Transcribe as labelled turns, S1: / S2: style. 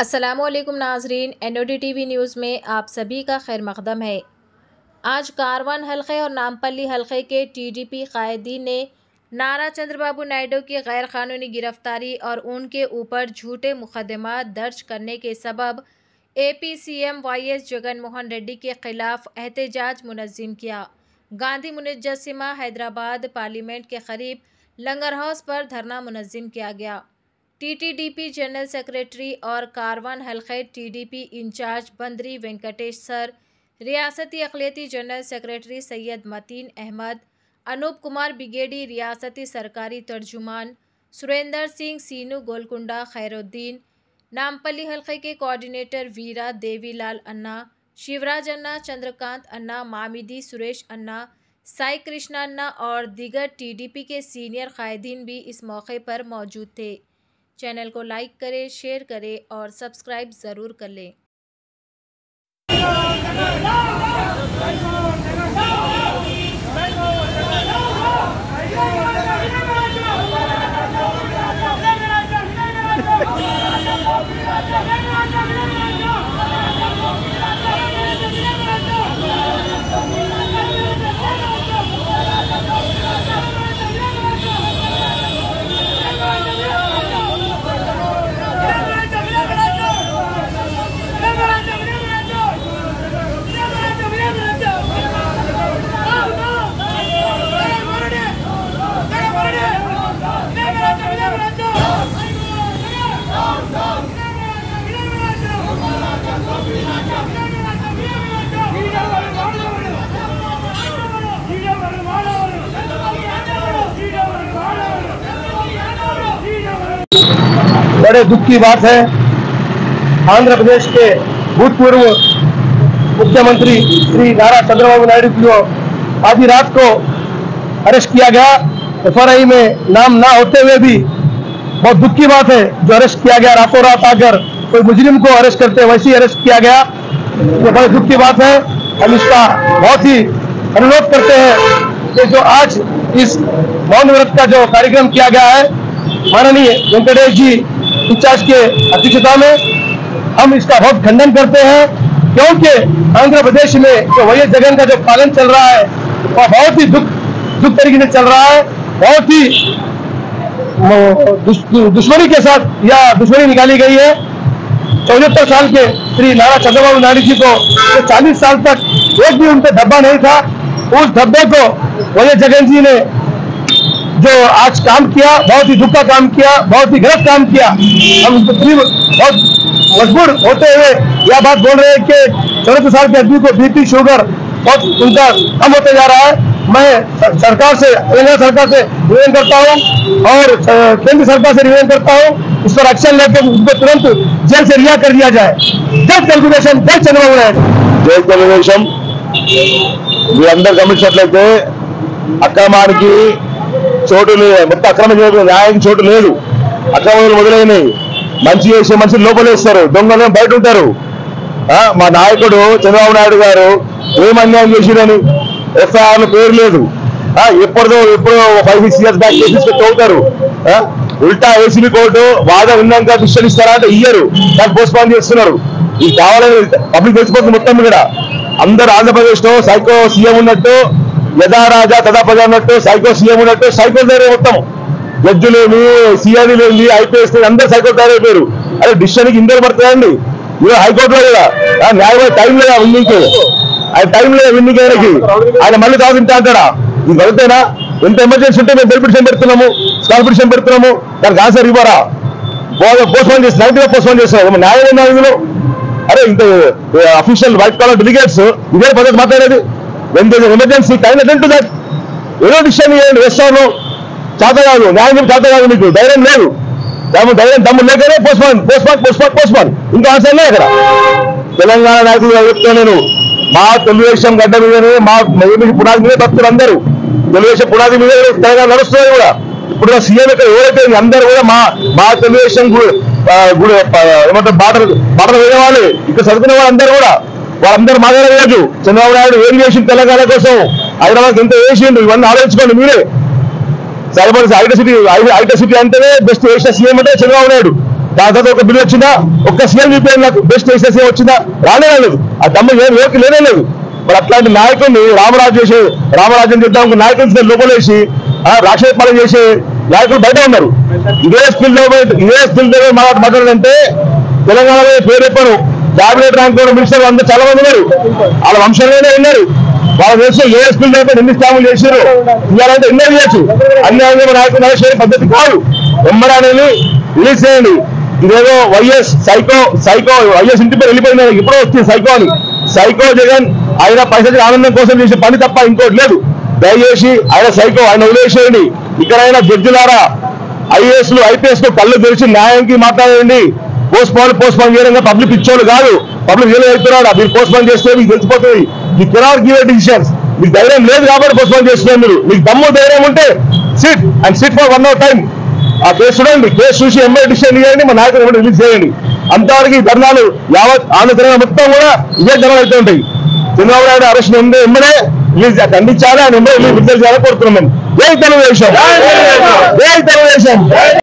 S1: असलम नाजरीन N O D T V news में आप सभी का खैर मकदम है। आज कारवान हलक़े और नामपल्ली हलक़े के टी डी पी कायदीन ने नारा चंद्रबाबू नायडू की गैर कानूनी गिरफ्तारी और उनके ऊपर झूठे मुकदमा दर्ज करने के सबब A P C M Y S Jagan Mohan Reddy के खिलाफ एहतजाज मुनज़म किया। गांधी मुनजसिमा हैदराबाद पार्लियामेंट के करीब लंगर हाउस पर धरना मुनज़म किया गया। टीटीडीपी जनरल सेक्रेटरी और Karwan हलक़े TDP incharge Bandari Venkatesh sir, रियासती अकलीती जनरल सेक्रेटरी सैयद मतीन अहमद, अनूप कुमार बिगेडी रियासती सरकारी तर्जुमान, सुरेंद्र सिंह सीनू गोलकुंडा खैरुद्दीन नामपली हल्के के कोऑर्डिनेटर वीरा देवीलाल अन्ना, शिवराज अन्ना, चंद्रकांत अन्ना, मामिदी सुरेश अन्ना, साई कृष्णा अन्ना और दीगर टीडीपी के सीनियर कायदीन भी इस मौके पर मौजूद थे। चैनल को लाइक करें शेयर करें और सब्सक्राइब ज़रूर कर लें।
S2: बड़े दुख की बात है। आंध्र प्रदेश के भूतपूर्व मुख्यमंत्री श्री नारा चंद्रबाबू नायडू को आधी रात को अरेस्ट किया गया। एफआरआई में नाम ना होते हुए भी बहुत दुख की बात है जो अरेस्ट किया गया। रातों रात आकर कोई मुजरिम को अरेस्ट करते वैसे अरेस्ट किया गया। ये बड़े दुख की बात है। हम इसका बहुत ही अनुरोध करते हैं कि जो आज इस मौन व्रत का जो कार्यक्रम किया गया है, माननीय वेंकटेश जी इंचार्ज के अध्यक्षता में हम इसका बहुत खंडन करते हैं, क्योंकि आंध्र प्रदेश में जो वही जगन का जो पालन चल रहा है, वह बहुत ही दुख दुख तरीके से चल रहा है, बहुत ही दुश्मनी के साथ यह दुश्मनी निकाली गई है। चौहत्तर साल के श्री नारा चंद्रबाबू नायडू जी को जो चालीस साल तक एक भी उन पे धब्बा नहीं था, उस धब्बे को वही जगन जी ने जो आज काम किया बहुत ही दुख का काम किया बहुत ही गलत काम किया हम उनको फिर बहुत मजबूर होते हुए यह बात बोल रहे हैं कि चौहत्तर साल के आदमी को बीपी शुगर बहुत उनका कम होते जा रहा है मैं स- सरकार से तेलंगाना सरकार से निवेदन करता हूँ और अ, केंद्र सरकार से निवेदन करता हूँ इस पर एक्शन लेकर उनको तुरंत जेल से रिहा कर दिया जाए जल्द कैलकुलेशन जल्द चंद्रबाबू नायडू
S3: జై తెలుగుదేశం మీరందరూ గమనించినట్లయితే అక్రమానికి చోటు లేదు. మొత్తం అక్రమ చేయడం న్యాయం చోటు లేదు. అక్రమాలు మొదలైనవి మంచి చేసే మనుషులు లోపలేస్తారు. దొంగలు బయట ఉంటారు? ఆ, మా నాయకుడు చంద్రబాబు నాయుడు గారు ఏం అన్యాయం చేసిరని ఎఫ్ఐఆర్ పేరు లేదు. ఆ, ఎప్పుడో ఎప్పుడో five six years back cases పెట్టి అవుతారు ఉల్టా ఏసీబీ కోర్టు వాదం ఉన్నాక డిసిషన్ ఇస్తారా అంటే ఇయ్యరు. దాన్ని పోస్ట్ పోన్ చేస్తున్నారు. ఇది కావాలని పబ్లిక్ తెలిసిపోతుంది మొత్తం ఇక్కడ. అందరు ఆంధ్రప్రదేశ్లో సైకో సీఎం ఉన్నట్టు యథా రాజా తదా ప్రజా ఉన్నట్టు సైకో సీఎం ఉన్నట్టు సైకో తయారే మొత్తం. జడ్జిలేమి సిఐడి లేని ఐపీఎస్ అందరూ సైకో తయారైపోయారు అదే డిసిషన్కి ఇందరు పడుతుందండి. ఇది హైకోర్టులో కదా. న్యాయమైన టైం లేదా విన్నింగ్ ఆయన టైం లేదా విన్నింగ్ ఆయనకి? ఆయన మళ్ళీ తర్వాత ఇంత అంటాడా? ఇది వెళ్తేనా ఎంత ఎమర్జెన్సీ ఉంటే మేము బెనిఫిషన్ పెడుతున్నాము స్కాలర్షిప్ పెడుతున్నాము. దానికి ఆన్సర్ ఇవ్వరా? పోస్ట్పోన్ చేసి నైట్గా పోస్ట్పోన్ చేస్తున్నారు న్యాయం ఏందా ఇందులో అరే ఇంత అఫీషియల్ వైట్ కాలర్ డెలిగేట్స్ ఇదే పద్ధతి మాట్లాడేది. When there's emergency can't attend to that ఏదో డిసిషన్ ఇవ్వండి వేస్తాను చేత కాదు న్యాయం చెప్పి చేత కాదు మీకు ధైర్యం లేదు దమ్ము ధైర్యం దమ్ము లేకనే పోస్ట్మాన్ పోస్ట్మాన్ పోస్ట్మాన్ పోస్ట్మాన్ ఇంకా ఆన్సర్ లేదు అక్కడ తెలంగాణ నాయకులు చెప్తా నేను మా తెలుగుదేశం గడ్డ మీదనే మా ఏమి పునాది మీద భక్తులు అందరూ తెలుగుదేశం పునాది మీద తెలంగాణ నడుస్తుంది కూడా ఇప్పుడు సీఎం ఇక్కడ ఎవరైతే అందరూ కూడా మా మా తెలుగుదేశం ఏమంటారు బాటలు బాటలు వేయవాళ్ళు ఇక్కడ చదువుకునే వాళ్ళందరూ కూడా వాళ్ళందరూ మాట్లాడలేదు చంద్రబాబు నాయుడు ఏం చేసిండు తెలంగాణ కోసం? హైదరాబాద్ ఎంత వేసిండు ఇవన్నీ ఆలోచించుకోండి మీరే. సరిపడి ఐటీ సిటీ ఐటీ సిటీ అంటేనే బెస్ట్ వేసిన సీఎం అంటే చంద్రబాబు నాయుడు. దాని తర్వాత ఒక బిల్లు వచ్చిందా? ఒక్క సీఎం చూపించాను నాకు బెస్ట్ ఎస్ఎస్ఏ వచ్చిందా? రానే రాలేదు. ఆ దమ్ము ఏం లోకి లేనే లేదు. మరి అట్లాంటి నాయకుడిని రామరాజు చేసే రామరాజ్యం చేద్దాం నాయకుడిని లోపలేసి ఆ, రాక్షస పాలన చేసే నాయకులు బయట ఉన్నారు. ఇదే స్కిల్ ఇదే స్కిల్ మాట్లాడాలంటే తెలంగాణలో పేరు చెప్పాను క్యాబినెట్ ర్యాంక్ కూడా మినిస్టర్ అందరూ చాలా మంది ఉన్నారు. వాళ్ళ వంశంలోనే ఉన్నారు. వాళ్ళు తెలిసిన ఏ స్కూల్ అయితే ఎన్ని స్టాములు చేశారు ఇవాళంటే ఎన్నో చేయొచ్చు. అన్యాయంగా నాయకులు నడిచే పద్ధతి కాదు. ఎమ్మడ రిలీజ్ చేయండి. ఇదేదో వైఎస్ సైకో సైకో వైఎస్ ఇంటి పేరు వెళ్ళిపోయింది ఎప్పుడో వచ్చింది సైకో అని. సైకో జగన్ ఆయన పైసలు ఆనందం కోసం చేసే పని తప్ప ఇంకోటి లేదు. దయచేసి ఆయన సైకో ఆయన వదిలేసేయండి. ఇక్కడైనా జడ్జిలారా ఐఏఎస్లు ఐపీఎస్లు కళ్ళు తెరిచి న్యాయంకి మాట్లాడండి. పోస్ట్ పోన్ పోస్ట్ పోన్ చేయడం పబ్లిక్ ఇచ్చోళ్ళు కాదు. పబ్లిక్ ఏదో చెప్తున్నాడు. మీరు పోస్ట్ పోన్ చేస్తే మీకు తెలిసిపోతుంది. మీ కెనాట్ గివ్ డిసిషన్స్. మీకు ధైర్యం లేదు కాబట్టి పోస్ట్ పోన్ చేస్తున్నారు మీరు. మీకు దమ్ము ధైర్యం ఉంటే sit and sit for one hour time ఆ కేసు చూడండి. కేసు చూసి ఎంఏ డిసిషన్ చేయండి మా నాయకులు కూడా రిలీజ్ చేయండి. అంతవరకు ఈ ధర్నాలు యావత్ ఆంధ్ర తెలంగాణ మొత్తం కూడా ఇదే ధర్నాలు అయితే ఉంటాయి. చంద్రబాబు నాయుడు అరెస్ట్ ఎందే ఎమ్మడే రిలీజ్ ఖండించాలి? ఆయన ఎంబడే రిలీజ్ విడుదల చేయాలని కోరుతున్నాం మేము. జై తెలుగుదేశం. జై తెలుగుదేశం.